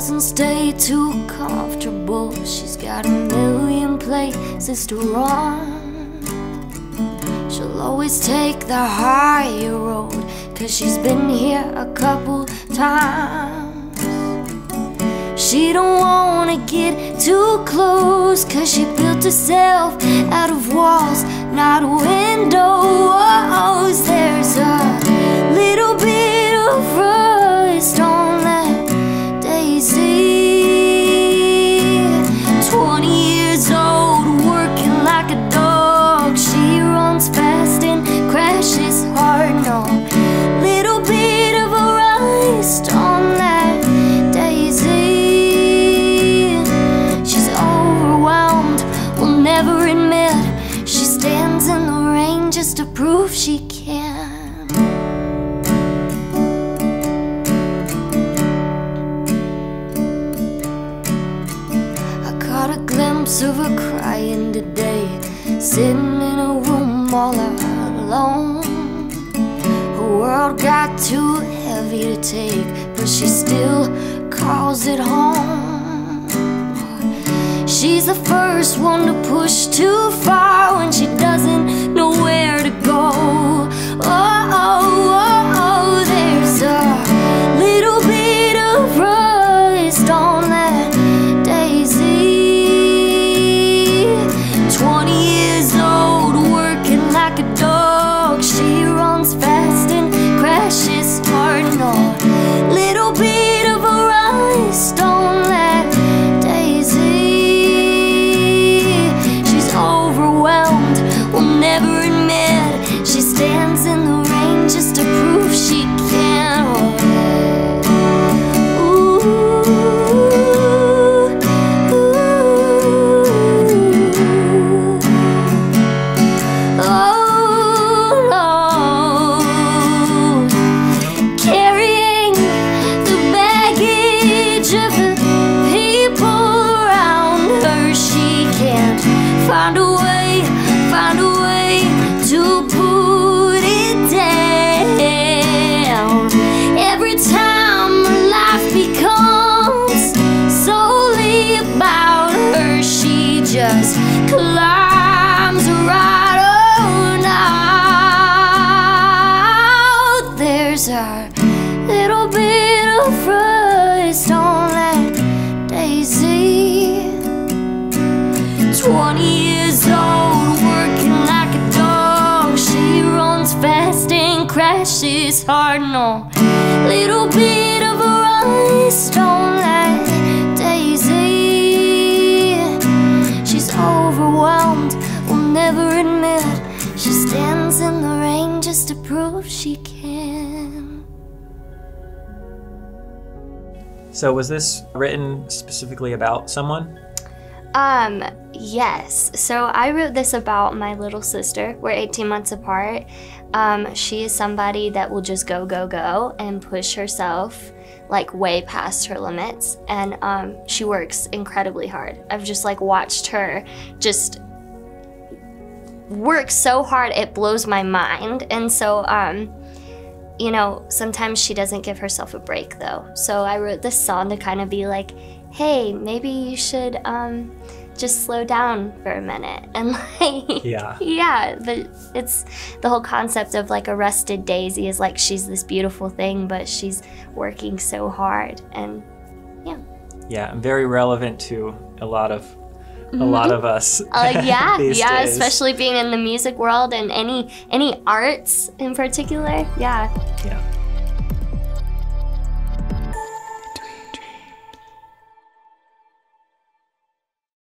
stay too comfortable. She's got a million places to run. She'll always take the higher road, cause she's been here a couple times. She don't wanna get too close, cause she built herself out of walls, not windows. There's a never admit. She stands in the rain just to prove she can. I caught a glimpse of her crying today, sitting in a room all alone. Her world got too heavy to take, but she still calls it home. She's the first one to push too far when she doesn't know where to go. Crashes hard. No, little bit of a on that daisy. She's overwhelmed, will never admit. She stands in the rain just to prove she can. So, was this written specifically about someone? Um, yes. So I wrote this about my little sister. We're 18 months apart. Um, she is somebody that will just go, go, go and push herself like way past her limits. And um, she works incredibly hard. I've just like watched her just work so hard it blows my mind. And so, um, you know, sometimes she doesn't give herself a break though. So I wrote this song to kind of be like, hey, maybe you should um, just slow down for a minute. And like, Yeah. yeah, but it's the whole concept of like a rusted daisy is like she's this beautiful thing, but she's working so hard. And yeah. Yeah, I'm very relevant to a lot of a lot of us. Uh, yeah, yeah, days. especially being in the music world and any any arts in particular. Yeah. Yeah.